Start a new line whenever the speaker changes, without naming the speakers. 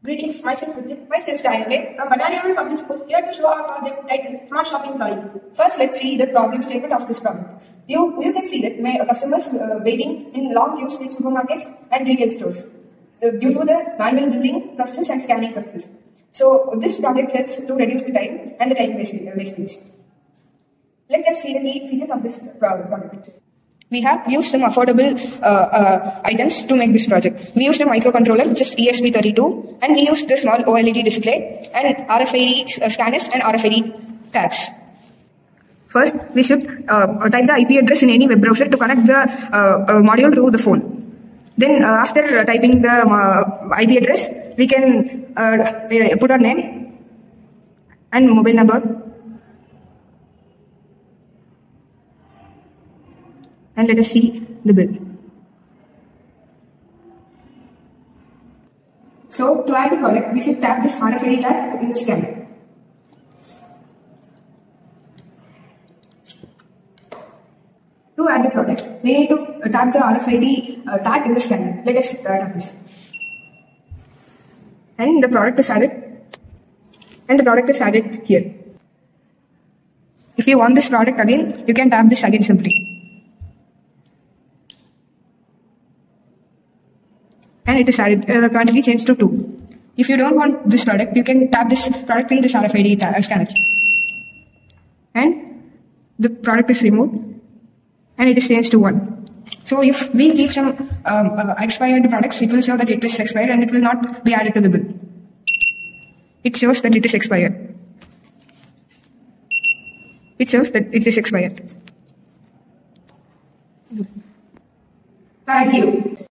Greetings, myself Ruthik, myself Sayanle from Bannari Amman Public School here to show our project titled Smart Shopping Trolley. First, let's see the problem statement of this project. You, you can see that may, customers uh, waiting in long queues in supermarkets and retail stores uh, due to the manual billing process and scanning process. So, this project helps to reduce the time and the time wastage. Let us see the key features of this project. We have used some affordable uh, uh, items to make this project. We used a microcontroller, which is ESP32, and we used the small OLED display and RFID uh, scanners and RFID tags. First, we should uh, type the IP address in any web browser to connect the uh, uh, module to the phone. Then, after typing the IP address, we can put our name and mobile number and let us see the bill. So to add the product, we should tap this RFID tag in the scanner. To add the product, we need to tap the RFID uh, tag in the scanner. Let us uh, tap this. And the product is added. And the product is added here. If you want this product again, you can tap this again simply. And it is added, uh, the quantity changed to 2. If you don't want this product, you can tap this product in this RFID uh, scanner. And the product is removed and it is changed to 1. So if we keep some um, uh, expired products, it will show that it is expired and it will not be added to the bill. It shows that it is expired. It shows that it is expired. Thank you.